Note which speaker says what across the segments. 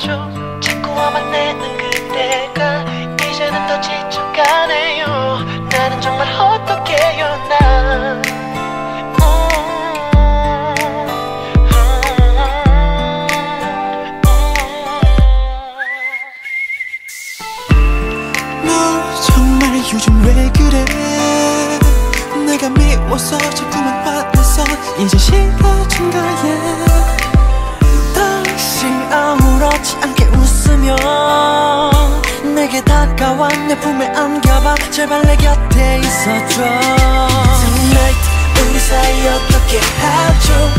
Speaker 1: 하죠 자꾸 화만 내는 그대가. 이제는 더 지쳐가네요. 나는 정말 어떡해요
Speaker 2: 난너 정말 요즘 왜 그래? 내가 미워서 자꾸만 화내서 이제 싫어진 거야. 다시 아무 품에 안겨봐. 제발 내 곁에 있어줘.
Speaker 1: Tonight 우리 사이 어떻게 하죠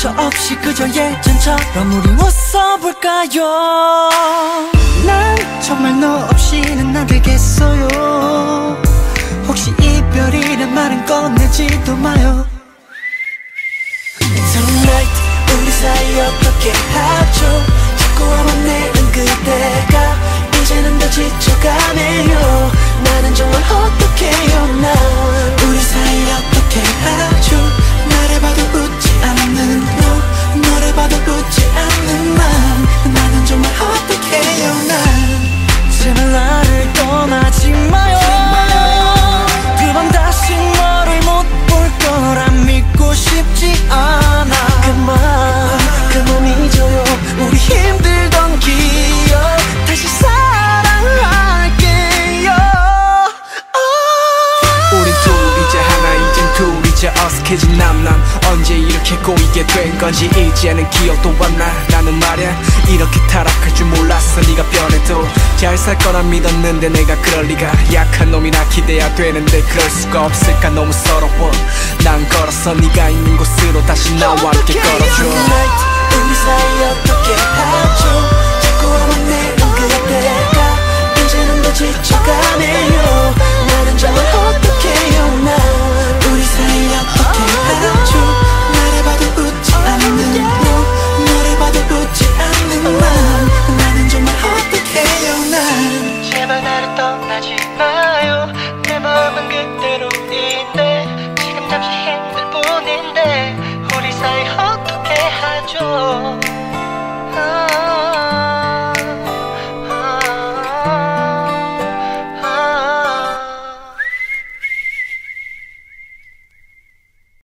Speaker 2: 상처 없이 그저 예전처럼 우리 웃어볼까요? 난 정말 너 없이는 안 되겠어요. 혹시 이별이란 말은 꺼내지도 마요.
Speaker 1: Tonight 우리 사이 어떻게 하죠? 자꾸 화만 내
Speaker 3: 어색해진 남남 언제 이렇게 꼬이게 된 건지 이제는 기억도 안 나. 나는 말야 이렇게 타락할 줄 몰랐어. 네가 변해도 잘 살 거라 믿었는데 내가 그럴 리가. 약한 놈이나 기대야 되는데 그럴 수가 없을까. 너무 서러워. 난 걸었어 네가 있는 곳으로 다시 나와 함께 걸어줘.
Speaker 1: Tonight 우리 사이 어